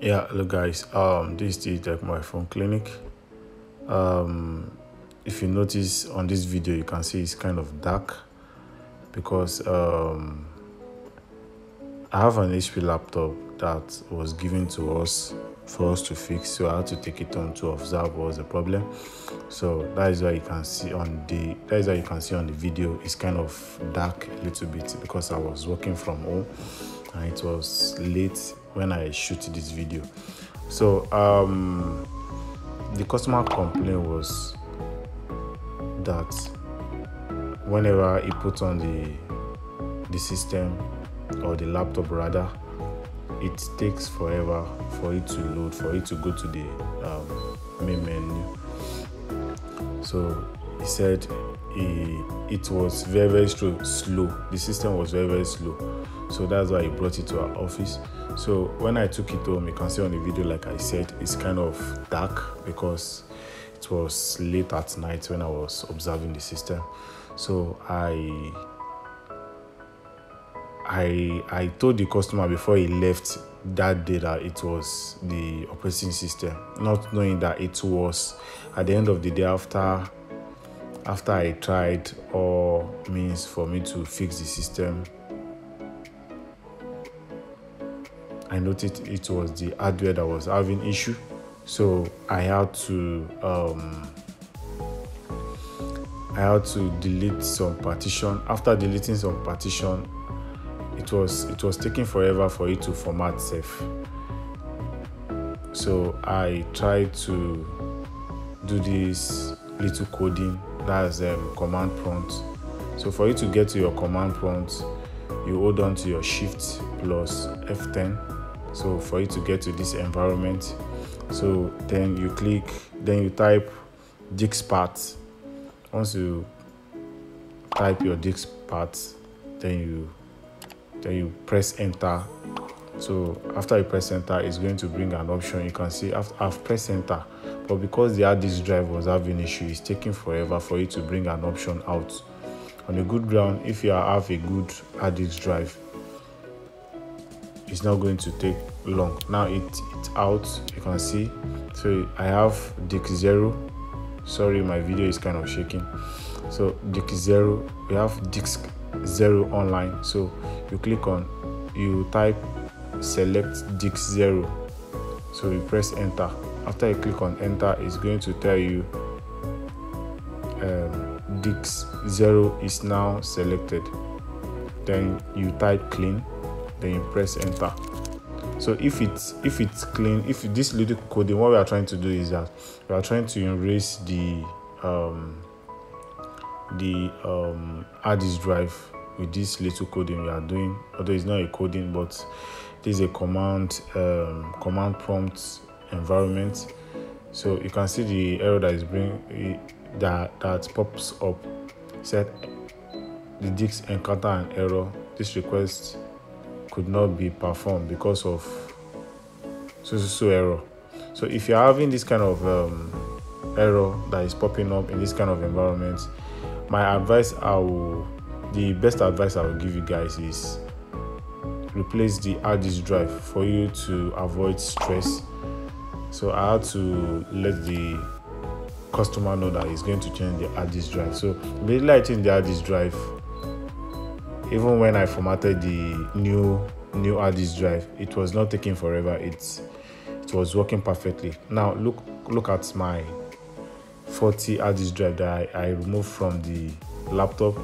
Yeah, hello guys. Um, this is the My Phone Clinic. Um, if you notice on this video, you can see it's kind of dark because um, I have an HP laptop that was given to us for us to fix, so I had to take it on to observe what was the problem. So that is why you can see on the that is why you can see on the video it's kind of dark a little bit because I was working from home and it was late when I shoot this video. So um, the customer complaint was that whenever he put on the the system or the laptop rather, it takes forever for it to load, for it to go to the um, main menu. So he said he, it was very very slow, slow. The system was very very slow. So that's why he brought it to our office. So when I took it home, you can see on the video, like I said, it's kind of dark because it was late at night when I was observing the system. So I I I told the customer before he left that day that it was the operating system, not knowing that it was at the end of the day after after I tried all means for me to fix the system. I noticed it was the hardware that was having issue, so I had to um, I had to delete some partition. After deleting some partition, it was it was taking forever for it to format safe. So I tried to do this little coding that's um, command prompt. So for you to get to your command prompt, you hold on to your shift plus F10. So for you to get to this environment, so then you click, then you type diskpart. Once you type your diskpart, then you then you press enter. So after you press enter, it's going to bring an option. You can see I've, I've pressed enter but because the hard disk drive was having issue it's taking forever for you to bring an option out on a good ground if you have a good hard disk drive it's not going to take long. Now it it's out you can see. So i have disk zero. Sorry my video is kind of shaking. So disk zero we have disk zero online. So you click on you type select disk zero. So you press enter. After you click on enter it's going to tell you um, 0 is now selected. Then you type clean then you press enter. So if it's if it's clean if this little coding what we are trying to do is that we are trying to erase the um, the um, hard disk drive with this little coding we are doing. Although it's not a coding but this is a command um, command prompt environment. So you can see the error that is bring that that pops up. Said the disk encounter an error. This request could not be performed because of so so, so error so if you're having this kind of um, error that is popping up in this kind of environment my advice i will the best advice i will give you guys is replace the hard disk drive for you to avoid stress so I had to let the customer know that he's going to change the hard disk drive. So immediately I changed the hard disk drive, even when I formatted the new new hard disk drive, it was not taking forever. It's it was working perfectly. Now look look at my 40 hard disk drive that I, I removed from the laptop.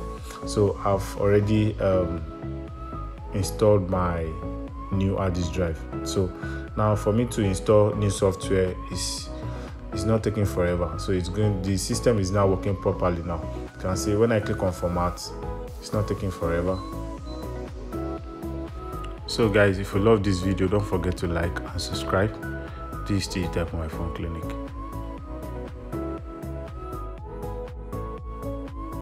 So I've already um, installed my new hard disk drive. So now for me to install new software is is not taking forever. So it's going the system is now working properly now. You can see when I click on format, it's not taking forever. So guys, if you love this video, don't forget to like and subscribe. This is the My Phone Clinic.